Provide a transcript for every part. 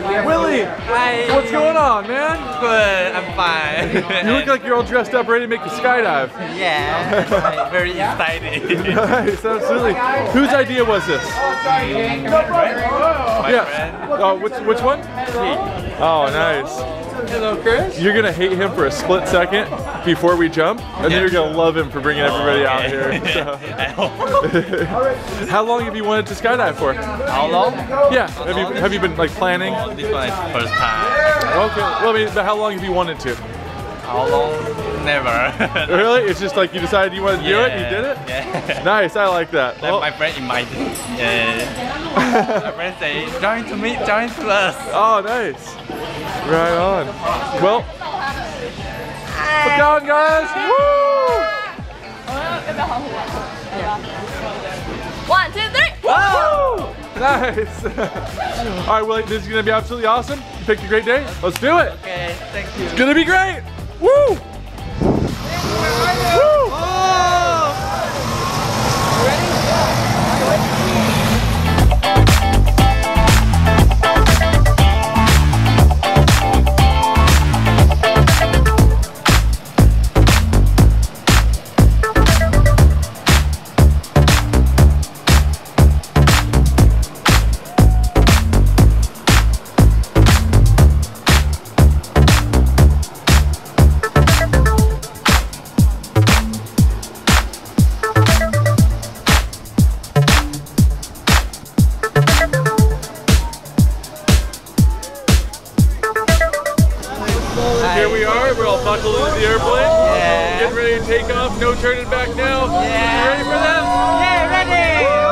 Willie, Hi. what's going on, man? Good. I'm fine. You look like you're all dressed up, ready to make a skydive. yeah. I'm very excited. Nice, absolutely. Whose idea was this? Oh, My yeah. friend. Oh, which, which one? Oh, nice. Hello, Chris. You're gonna hate him for a split second before we jump, and then you're gonna love him for bringing everybody out here. So. How long have you wanted to skydive for? How long? Yeah. Have you have you been like planning? This is first time. Okay. Well, I mean, but how long have you wanted to? How long? Never. Really? It's just like you decided you wanted to do it, you did it. Yeah. Nice. I like that. Then Well- my friend invited. Uh, my friend say, join to me, join to us. Oh, nice. Right on. Well, put down, guys. Woo! One, two, three. Woo! Nice. All right, Willie, this is gonna be absolutely awesome. You picked a great day. Let's do it. Okay, thank you. It's gonna be great. Woo! Woo! Here we are. We're all buckled into the airplane. Yeah. Getting ready to take off. No turning back now. Yeah. You ready for them? Yeah, ready.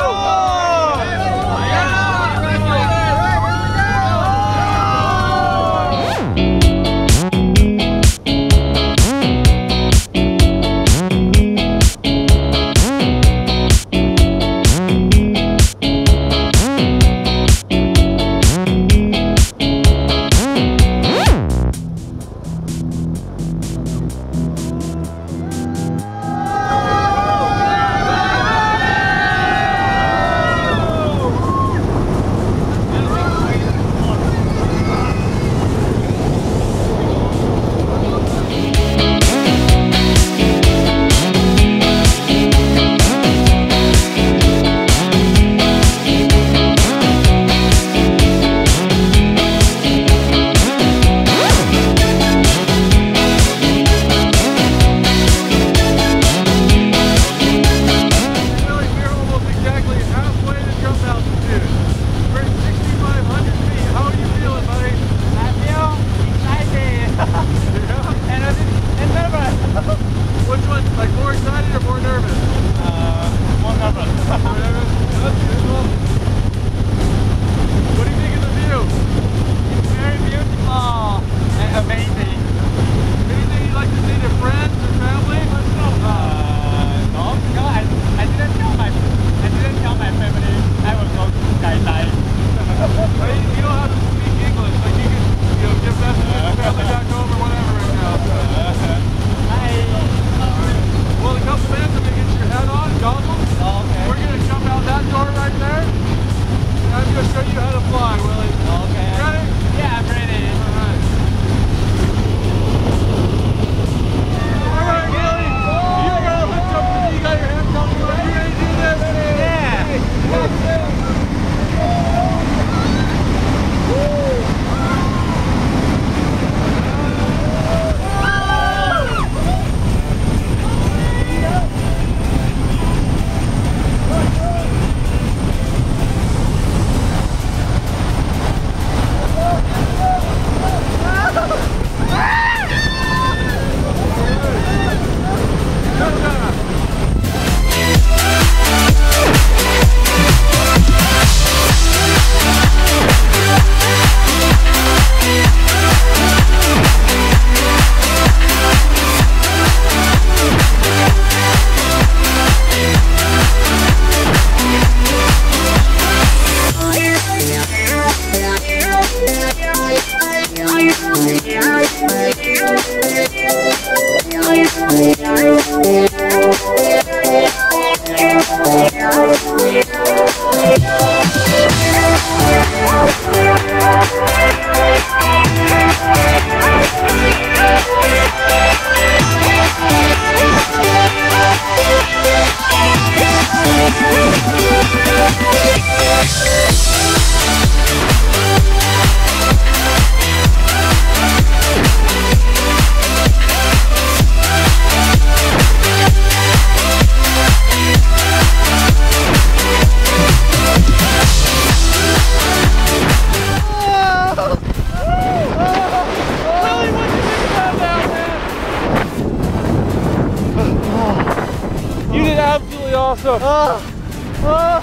Oh.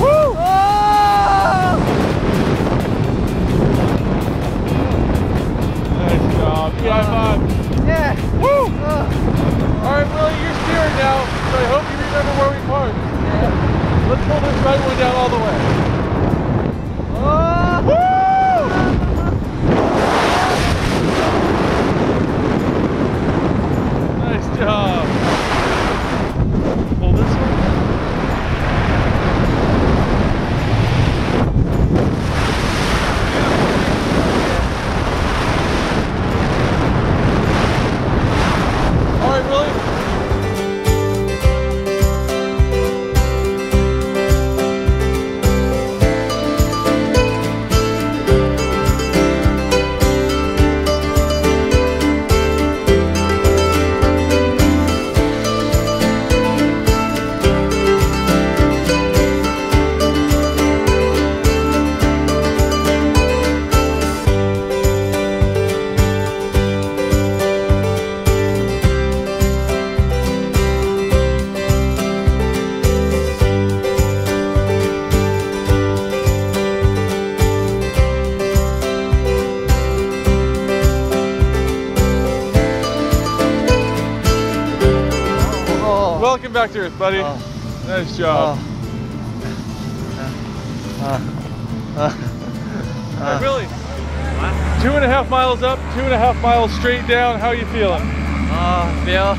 Woo. Oh. Nice job. High five. Yeah. Woo! Oh. All right, Willie, you're steering now, so I hope you remember where we parked. Let's pull this right one down all the way. Back to Earth, buddy. Oh. Nice job. Uh, Hey, Billy. Two and a half miles up, two and a half miles straight down. How are you feeling? uh, feel,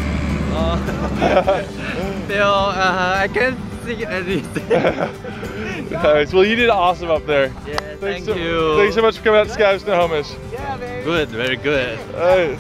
uh, feel, uh, I can't see anything. nice. Well, you did awesome up there. yeah, Thanks thank so, you. Thanks so much for coming out to Skydive Snohomish. Yeah, baby. Good, very good. Nice.